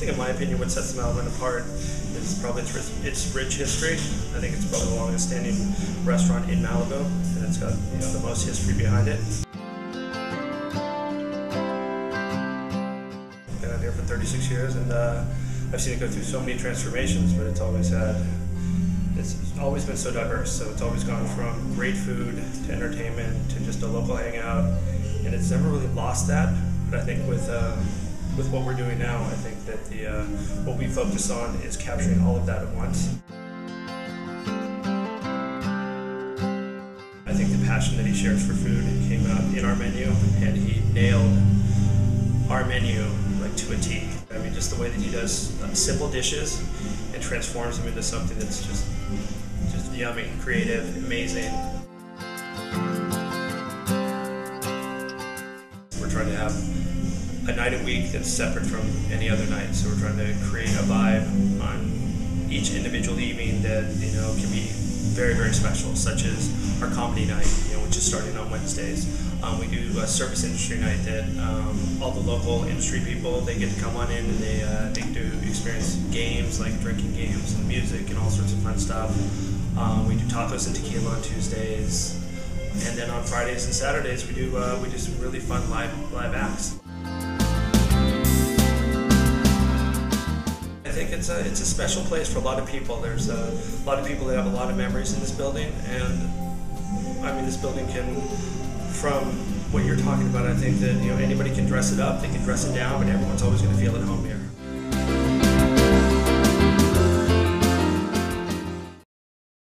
think, in my opinion, what sets the Malibu Inn apart is probably its, its rich history. I think it's probably the longest standing restaurant in Malibu, and it's got you know the most history behind it. Been out here for 36 years, and uh, I've seen it go through so many transformations, but it's always had it's always been so diverse. So it's always gone from great food to entertainment to just a local hangout, and it's never really lost that. But I think with uh, with what we're doing now, I think that the uh, what we focus on is capturing all of that at once. I think the passion that he shares for food came out in our menu, and he nailed our menu like to a T. I mean, just the way that he does uh, simple dishes and transforms them into something that's just just yummy, creative, amazing. We're trying to have a night a week that's separate from any other night. So we're trying to create a vibe on each individual evening that you know can be very very special, such as our comedy night, you know, which is starting on Wednesdays. Um, we do a service industry night that um, all the local industry people they get to come on in and they uh, they to experience games like drinking games and music and all sorts of fun stuff. Um, we do tacos and tequila on Tuesdays, and then on Fridays and Saturdays we do uh, we do some really fun live live acts. It's a it's a special place for a lot of people. There's a, lot of people that have a lot of memories in this building, and I mean this building can, from what you're talking about, I think that you know anybody can dress it up, they can dress it down, but everyone's always going to feel at home here.